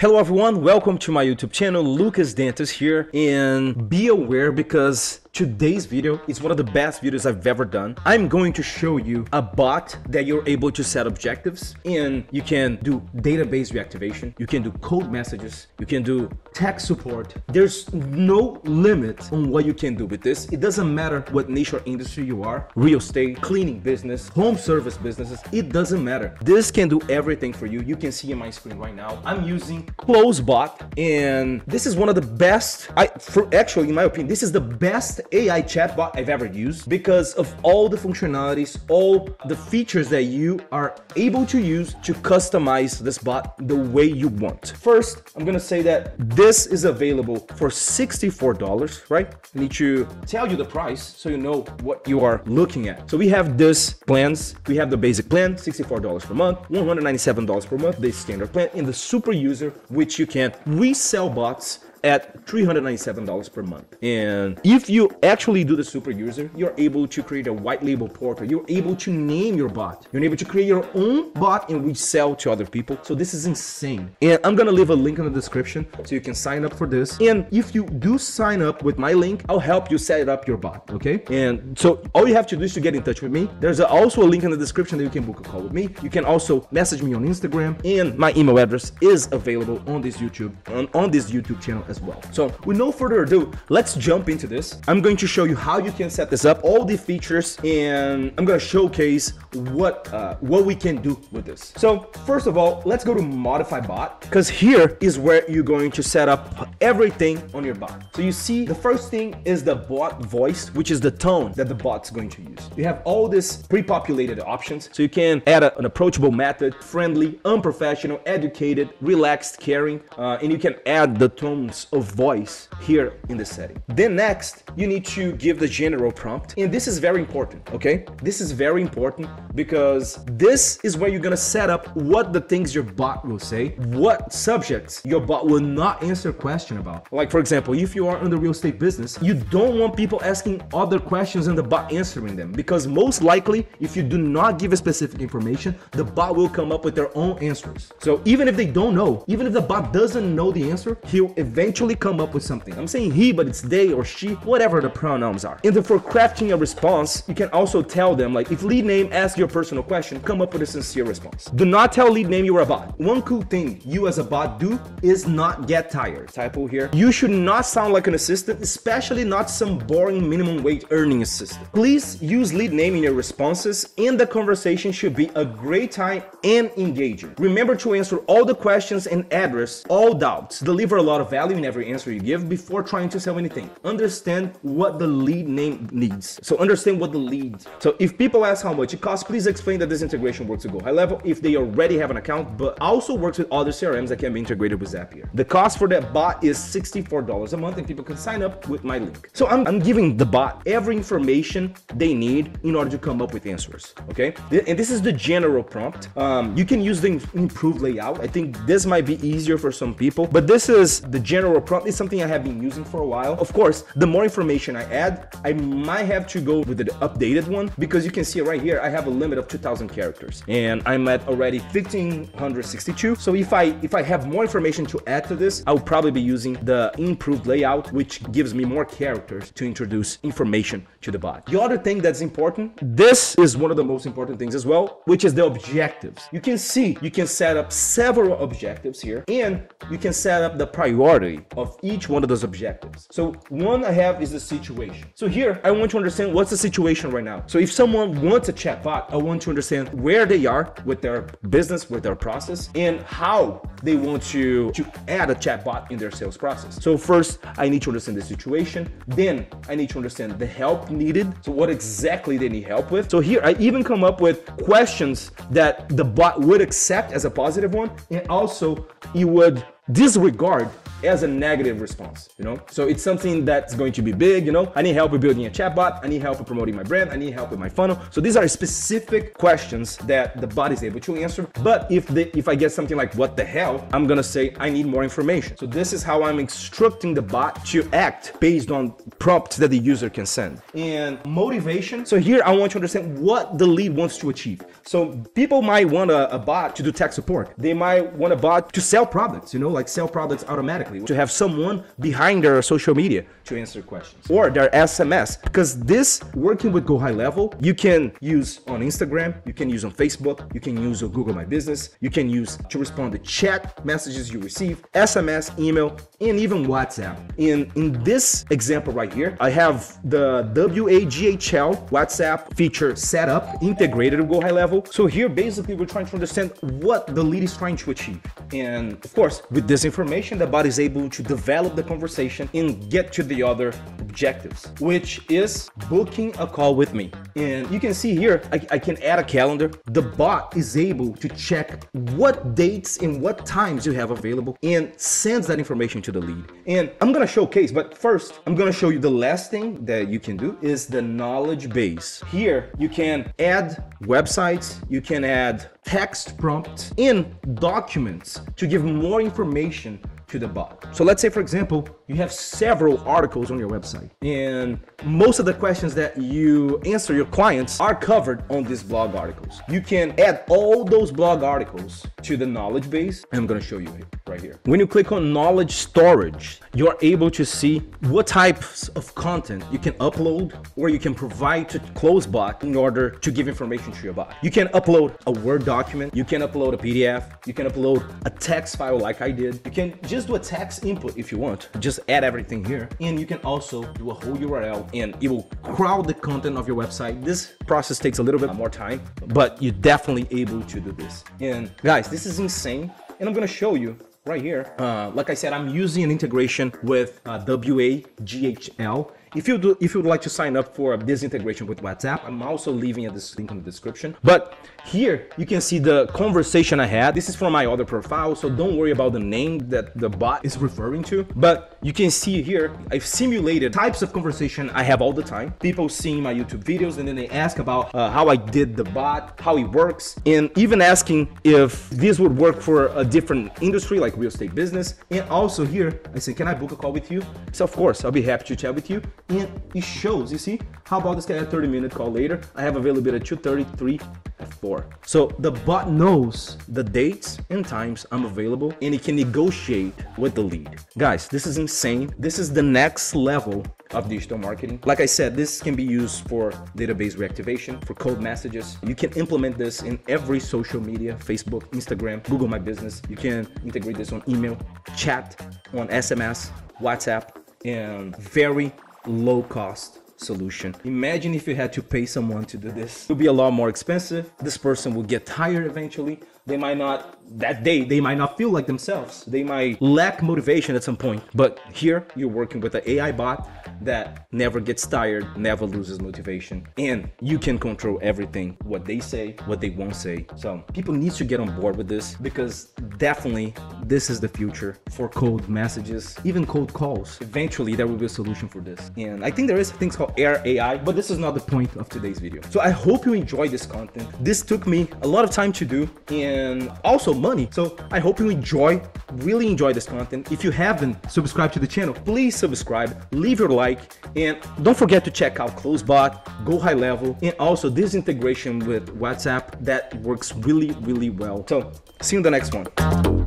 Hello everyone, welcome to my YouTube channel, Lucas Dantas here, and be aware because Today's video is one of the best videos I've ever done. I'm going to show you a bot that you're able to set objectives and you can do database reactivation, you can do cold messages, you can do tech support. There's no limit on what you can do with this. It doesn't matter what niche or industry you are, real estate, cleaning business, home service businesses, it doesn't matter. This can do everything for you. You can see on my screen right now. I'm using Closebot and this is one of the best, I for actually in my opinion, this is the best AI chatbot I've ever used because of all the functionalities, all the features that you are able to use to customize this bot the way you want. First, I'm gonna say that this is available for $64, right? I need to tell you the price so you know what you are looking at. So we have this plans. We have the basic plan, $64 per month, $197 per month, the standard plan, and the super user, which you can resell bots at $397 per month. And if you actually do the super user, you're able to create a white label portal. You're able to name your bot. You're able to create your own bot and resell to other people. So this is insane. And I'm gonna leave a link in the description so you can sign up for this. And if you do sign up with my link, I'll help you set up your bot, okay? And so all you have to do is to get in touch with me. There's also a link in the description that you can book a call with me. You can also message me on Instagram and my email address is available on this YouTube, on, on this YouTube channel as well. So with no further ado, let's jump into this. I'm going to show you how you can set this up, all the features, and I'm gonna showcase what uh, what we can do with this. So first of all, let's go to modify bot because here is where you're going to set up everything on your bot. So you see the first thing is the bot voice, which is the tone that the bot's going to use. You have all these pre-populated options. So you can add a, an approachable method, friendly, unprofessional, educated, relaxed, caring, uh, and you can add the tones of voice here in the setting. Then next, you need to give the general prompt. And this is very important, okay? This is very important because this is where you're gonna set up what the things your bot will say, what subjects your bot will not answer question about. Like for example, if you are in the real estate business, you don't want people asking other questions and the bot answering them because most likely, if you do not give a specific information, the bot will come up with their own answers. So even if they don't know, even if the bot doesn't know the answer, he'll eventually come up with something. I'm saying he, but it's they or she, whatever the pronouns are. And then for crafting a response, you can also tell them like if lead name asks your personal question, come up with a sincere response. Do not tell lead name you're a bot. One cool thing you as a bot do is not get tired. Typo here. You should not sound like an assistant, especially not some boring minimum wage earning assistant. Please use lead name in your responses and the conversation should be a great time and engaging. Remember to answer all the questions and address all doubts. Deliver a lot of value every answer you give before trying to sell anything. Understand what the lead name needs. So understand what the lead. So if people ask how much it costs, please explain that this integration works to go high level if they already have an account, but also works with other CRMs that can be integrated with Zapier. The cost for that bot is $64 a month and people can sign up with my link. So I'm, I'm giving the bot every information they need in order to come up with answers. Okay. And this is the general prompt. Um, you can use the improved layout. I think this might be easier for some people, but this is the general prompt. It's something I have been using for a while. Of course, the more information I add, I might have to go with the updated one because you can see right here, I have a limit of 2000 characters and I'm at already 1562. So if I if I have more information to add to this, I'll probably be using the improved layout, which gives me more characters to introduce information to the bot. The other thing that's important, this is one of the most important things as well, which is the objectives. You can see you can set up several objectives here and you can set up the priority of each one of those objectives. So one I have is the situation. So here I want to understand what's the situation right now. So if someone wants a chatbot, I want to understand where they are with their business, with their process, and how they want to, to add a chatbot in their sales process. So first I need to understand the situation. Then I need to understand the help needed. So what exactly they need help with. So here I even come up with questions that the bot would accept as a positive one. And also you would disregard as a negative response, you know? So it's something that's going to be big, you know? I need help with building a chatbot. I need help with promoting my brand. I need help with my funnel. So these are specific questions that the bot is able to answer. But if the, if I get something like what the hell, I'm gonna say I need more information. So this is how I'm instructing the bot to act based on prompts that the user can send. And motivation. So here I want to understand what the lead wants to achieve. So people might want a, a bot to do tech support. They might want a bot to sell products, you know, like sell products automatically, to have someone behind their social media to answer questions or their SMS. Because this working with Go High Level, you can use on Instagram, you can use on Facebook, you can use on Google My Business, you can use to respond to chat messages you receive, SMS, email, and even WhatsApp. In, in this example right here, I have the WAGHL WhatsApp feature set up, integrated with Go High Level. So here, basically, we're trying to understand what the lead is trying to achieve. And of course, with this information, the bot is able to develop the conversation and get to the other objectives, which is booking a call with me. And you can see here, I, I can add a calendar. The bot is able to check what dates and what times you have available and sends that information to the lead. And I'm gonna showcase, but first, I'm gonna show you the last thing that you can do is the knowledge base. Here, you can add websites, you can add text prompts in documents to give more information to the bot. So let's say, for example, you have several articles on your website, and most of the questions that you answer your clients are covered on these blog articles. You can add all those blog articles to the knowledge base. I'm gonna show you right here. When you click on knowledge storage, you're able to see what types of content you can upload or you can provide to Closebot in order to give information to your bot. You can upload a Word document, you can upload a PDF, you can upload a text file like I did. You can just do a text input if you want. Just add everything here. And you can also do a whole URL and it will crowd the content of your website. This process takes a little bit more time, but you're definitely able to do this. And guys, this is insane. And I'm gonna show you right here. Uh, like I said, I'm using an integration with uh, WAGHL if you do, if you would like to sign up for this integration with WhatsApp, I'm also leaving a link in the description. But here you can see the conversation I had. This is from my other profile, so don't worry about the name that the bot is referring to. But you can see here, I've simulated types of conversation I have all the time. People seeing my YouTube videos and then they ask about uh, how I did the bot, how it works, and even asking if this would work for a different industry like real estate business. And also here, I say, can I book a call with you? So of course, I'll be happy to chat with you and it shows, you see? How about this guy a 30 minute call later? I have availability at 2.33 at 4. So the bot knows the dates and times I'm available and it can negotiate with the lead. Guys, this is insane. This is the next level of digital marketing. Like I said, this can be used for database reactivation, for cold messages. You can implement this in every social media, Facebook, Instagram, Google My Business. You can integrate this on email, chat, on SMS, WhatsApp, and very low cost solution. Imagine if you had to pay someone to do this. It would be a lot more expensive. This person will get tired eventually. They might not, that day, they might not feel like themselves. They might lack motivation at some point. But here, you're working with an AI bot that never gets tired, never loses motivation, and you can control everything what they say, what they won't say. So people need to get on board with this because definitely this is the future for cold messages, even cold calls. Eventually, there will be a solution for this. And I think there is things called Air AI, but this is not the point of today's video. So I hope you enjoy this content. This took me a lot of time to do and also money. So I hope you enjoy, really enjoy this content. If you haven't subscribed to the channel, please subscribe, leave your like, like and don't forget to check out closebot go high level and also this integration with whatsapp that works really really well so see you in the next one